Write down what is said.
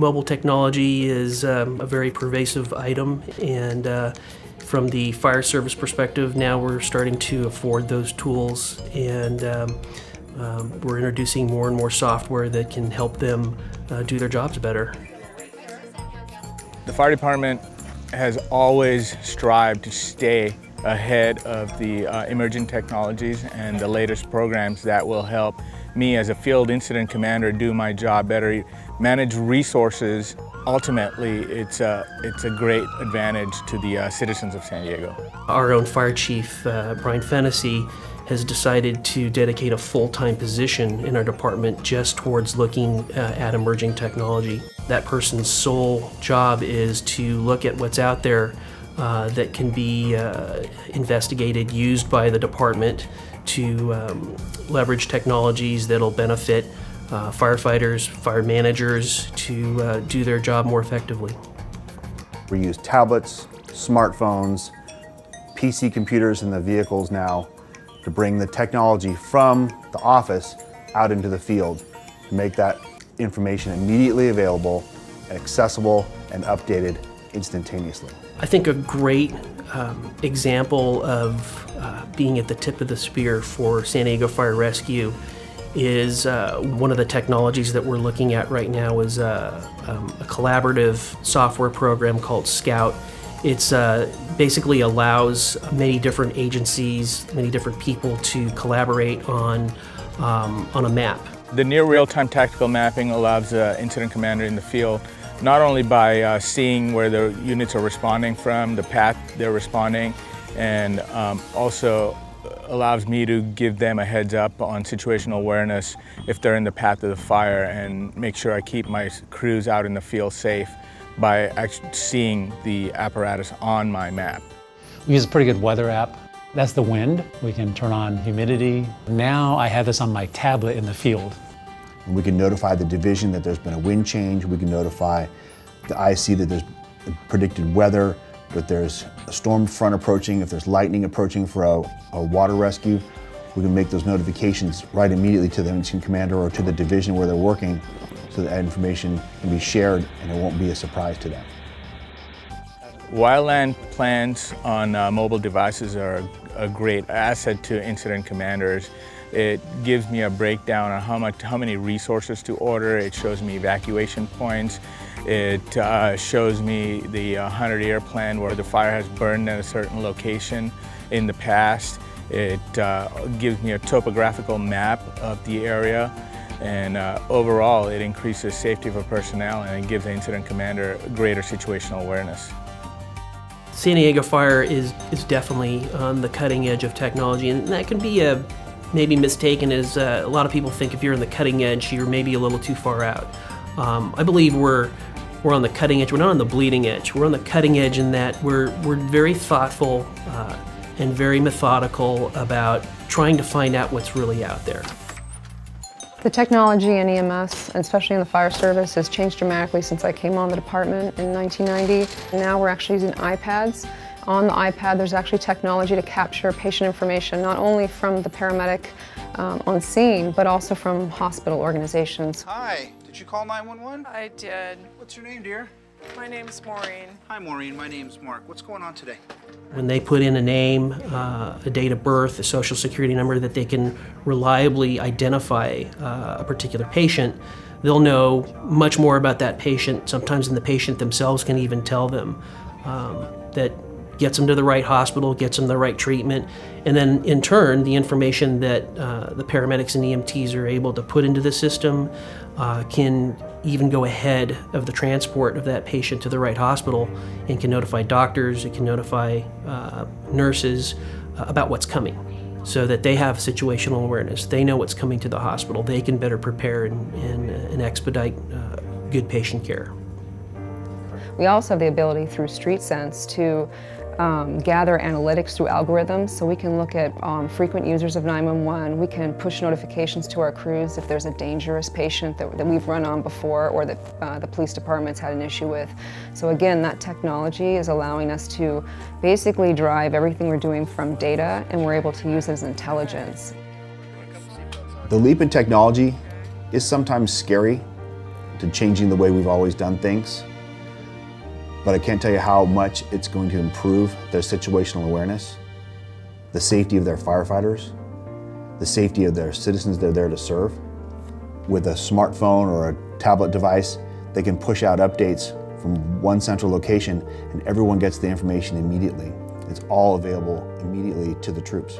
Mobile technology is um, a very pervasive item, and uh, from the fire service perspective, now we're starting to afford those tools, and um, um, we're introducing more and more software that can help them uh, do their jobs better. The fire department has always strived to stay ahead of the uh, emerging technologies and the latest programs that will help me as a field incident commander do my job better, manage resources. Ultimately, it's a, it's a great advantage to the uh, citizens of San Diego. Our own fire chief, uh, Brian Fennessy, has decided to dedicate a full-time position in our department just towards looking uh, at emerging technology. That person's sole job is to look at what's out there uh, that can be uh, investigated, used by the department to um, leverage technologies that'll benefit uh, firefighters, fire managers to uh, do their job more effectively. We use tablets, smartphones, PC computers in the vehicles now to bring the technology from the office out into the field to make that information immediately available accessible and updated instantaneously. I think a great um, example of uh, being at the tip of the spear for San Diego Fire Rescue is uh, one of the technologies that we're looking at right now is uh, um, a collaborative software program called Scout. It uh, basically allows many different agencies, many different people to collaborate on, um, on a map. The near real-time tactical mapping allows the incident commander in the field not only by uh, seeing where the units are responding from, the path they're responding, and um, also allows me to give them a heads up on situational awareness if they're in the path of the fire and make sure I keep my crews out in the field safe by actually seeing the apparatus on my map. We use a pretty good weather app. That's the wind. We can turn on humidity. Now I have this on my tablet in the field. We can notify the division that there's been a wind change. We can notify the IC that there's predicted weather, that there's a storm front approaching, if there's lightning approaching for a, a water rescue. We can make those notifications right immediately to the incident commander or to the division where they're working so that information can be shared and it won't be a surprise to them. Wildland plans on uh, mobile devices are a great asset to incident commanders. It gives me a breakdown on how, much, how many resources to order. It shows me evacuation points. It uh, shows me the 100-year plan where the fire has burned at a certain location in the past. It uh, gives me a topographical map of the area and uh, overall it increases safety for personnel and it gives the incident commander greater situational awareness. San Diego Fire is, is definitely on the cutting edge of technology and that can be a maybe mistaken as uh, a lot of people think if you're on the cutting edge, you're maybe a little too far out. Um, I believe we're we're on the cutting edge. We're not on the bleeding edge. We're on the cutting edge in that we're we're very thoughtful uh, and very methodical about trying to find out what's really out there. The technology in EMS, especially in the fire service, has changed dramatically since I came on the department in 1990. Now we're actually using iPads on the iPad, there's actually technology to capture patient information, not only from the paramedic um, on scene, but also from hospital organizations. Hi, did you call 911? I did. What's your name, dear? My name's Maureen. Hi, Maureen. My name's Mark. What's going on today? When they put in a name, uh, a date of birth, a social security number that they can reliably identify uh, a particular patient, they'll know much more about that patient, sometimes than the patient themselves can even tell them. Um, that gets them to the right hospital, gets them the right treatment, and then in turn, the information that uh, the paramedics and EMTs are able to put into the system uh, can even go ahead of the transport of that patient to the right hospital and can notify doctors, it can notify uh, nurses uh, about what's coming so that they have situational awareness. They know what's coming to the hospital. They can better prepare and, and, and expedite uh, good patient care. We also have the ability through Street Sense to um, gather analytics through algorithms so we can look at um, frequent users of 911. We can push notifications to our crews if there's a dangerous patient that, that we've run on before or that uh, the police department's had an issue with. So again, that technology is allowing us to basically drive everything we're doing from data and we're able to use it as intelligence. The leap in technology is sometimes scary, to changing the way we've always done things. But I can't tell you how much it's going to improve their situational awareness, the safety of their firefighters, the safety of their citizens they're there to serve. With a smartphone or a tablet device, they can push out updates from one central location and everyone gets the information immediately. It's all available immediately to the troops.